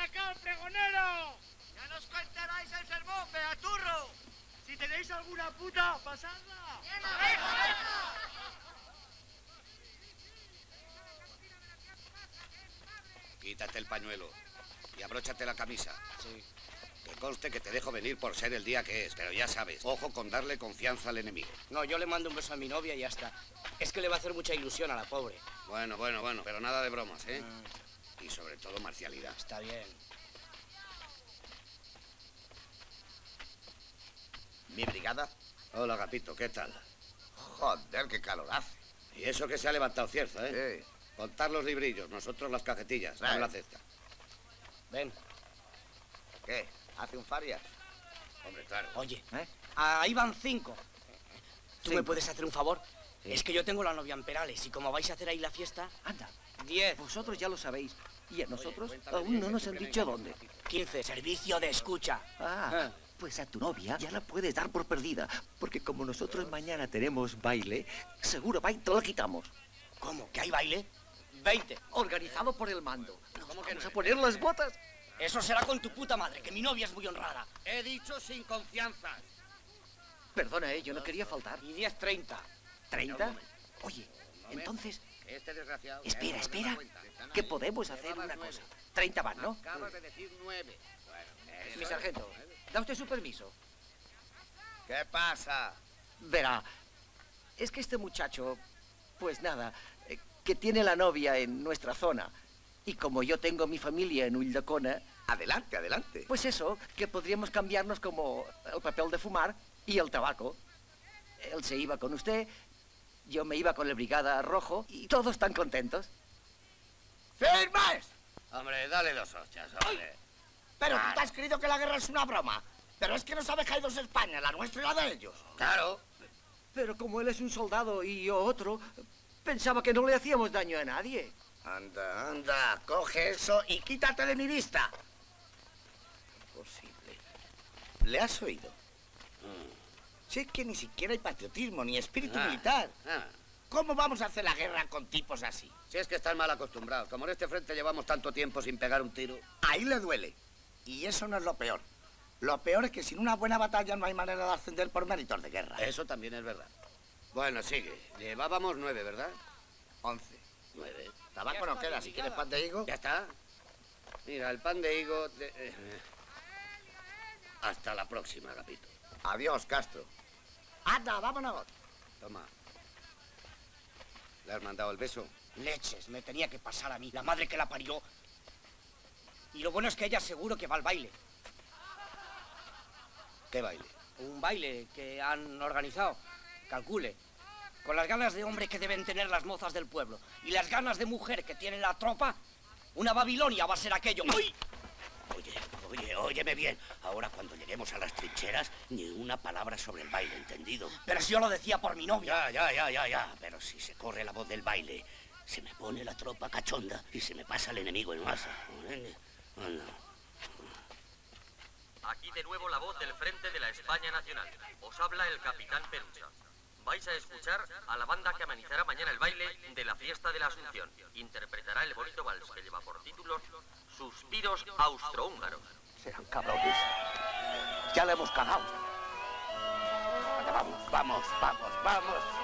¿dónde habéis sacado el pregonero? ¡Ya nos contaráis el sermón, beaturro! Si tenéis alguna puta, pasadla. Quítate el pañuelo y abróchate la camisa. Sí. Que conste que te dejo venir por ser el día que es, pero ya sabes, ojo con darle confianza al enemigo. No, yo le mando un beso a mi novia y ya está. Es que le va a hacer mucha ilusión a la pobre. Bueno, bueno, bueno, pero nada de bromas, ¿eh? Y sobre todo marcialidad. Está bien. ¿Mi brigada? Hola, Gapito, ¿qué tal? Joder, qué calor hace. Y eso que se ha levantado cierto, ¿eh? Sí. Contar los librillos, nosotros las cajetillas, Vale. dame la cesta. Ven. ¿Qué? ¿Hace un farias? Hombre, claro. Oye, ¿Eh? ahí van cinco. ¿Tú me puedes hacer un favor? Es que yo tengo la novia en Perales y como vais a hacer ahí la fiesta... Anda, Diez, vosotros ya lo sabéis. Y a nosotros aún no nos han dicho dónde. quince. Servicio de escucha. Ah, pues a tu novia ya la puedes dar por perdida. Porque como nosotros mañana tenemos baile, seguro va y te lo quitamos. ¿Cómo? ¿Que hay baile? Veinte. Organizado por el mando. Nos ¿Cómo que vamos no? a poner las botas. Eso será con tu puta madre, que mi novia es muy honrada. He dicho sin confianza. Perdona, eh, yo no quería faltar. Y diez, treinta. ¿Treinta? Oye, entonces, Este desgraciado... espera, espera, que podemos hacer una cosa. Treinta van, ¿no? Acabas de decir nueve. Bueno, eso Mi sargento, ¿da usted su permiso? ¿Qué pasa? Verá, es que este muchacho, pues nada, eh, que tiene la novia en nuestra zona. Y como yo tengo mi familia en Ulldecona, Adelante, adelante. pues eso, que podríamos cambiarnos como el papel de fumar y el tabaco. Él se iba con usted, yo me iba con el Brigada Rojo y todos están contentos. ¡Firmes! Hombre, dale dos hostias, hombre. Pero tú te has creído que la guerra es una broma. Pero es que nos ha dejado dos España, la nuestra y la de ellos. Claro. Pero como él es un soldado y yo otro, pensaba que no le hacíamos daño a nadie. Anda, anda, coge eso y quítate de mi vista. Imposible. ¿Le has oído? Si es que ni siquiera hay patriotismo ni espíritu Ah, militar. ah. ¿Cómo vamos a hacer la guerra con tipos así? Si es que están mal acostumbrados. Como en este frente llevamos tanto tiempo sin pegar un tiro. Ahí le duele. Y eso no es lo peor. Lo peor es que sin una buena batalla no hay manera de ascender por méritos de guerra. Eso también es verdad. Bueno, sigue. Llevábamos nueve, ¿verdad? Once. Nueve. Tabaco no queda, si quieres pan de higo. ¿Ya está? Mira, el pan de higo... de- Hasta la próxima, Gapito. Adiós, Castro. Anda, vámonos. Toma. ¿Le has mandado el beso? Leches, me tenía que pasar a mí, la madre que la parió. Y lo bueno es que ella seguro que va al baile. ¿Qué baile? Un baile que han organizado, calcule. Con las ganas de hombre que deben tener las mozas del pueblo y las ganas de mujer que tiene la tropa, una Babilonia va a ser aquello. ¡Uy! Oye, oye, óyeme bien. Ahora cuando lleguemos a las trincheras, ni una palabra sobre el baile, ¿entendido? Pero si yo lo decía por mi novia. Ya, ya, ya, ya, ya. Pero si se corre la voz del baile, se me pone la tropa cachonda y se me pasa el enemigo en masa. Aquí de nuevo la voz del Frente de la España Nacional. Os habla el Capitán Pelusa. Vais a escuchar a la banda que amenizará mañana el baile de la fiesta de la Asunción. Interpretará el bonito vals que lleva por títulos Suspiros Austrohúngaros. Serán cabrones. Ya le hemos cagado. Vamos, vamos, vamos, vamos.